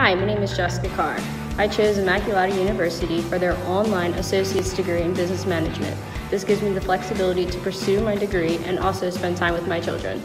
Hi, my name is Jessica Carr. I chose Immaculata University for their online associate's degree in business management. This gives me the flexibility to pursue my degree and also spend time with my children.